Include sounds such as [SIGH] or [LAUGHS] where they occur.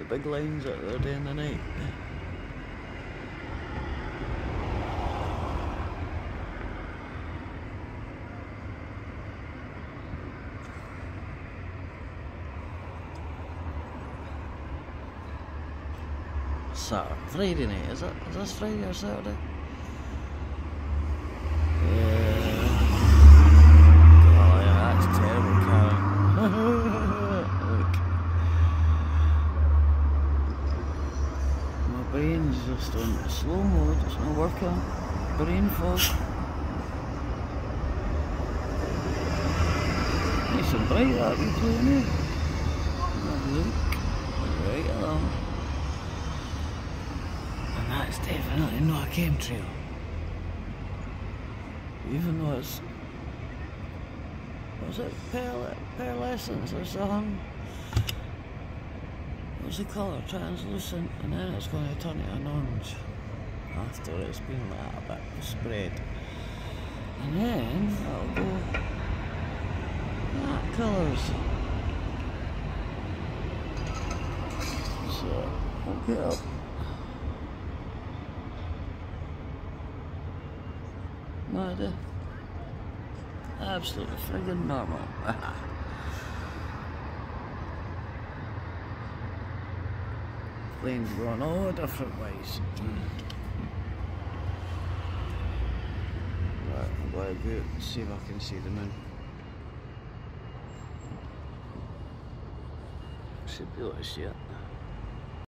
the big lines that they're doing the night. Saturday, Friday night, is it? Is this Friday or Saturday? Brain's just on slow mode, it's not working. Brain fog. Nice and bright here. Look. Right along. And that's definitely not a chemtrail. Even though it's was it pearl pearlescence or something? What's the colour? Translucent and then it's going to turn to an orange after it's been like a bit spread. And then oh, it'll go that colours. So hook it up. Idea. Absolutely friggin' normal. [LAUGHS] Planes going all different ways. Right, I'm going to go see if I can see the moon. Should be able to see it.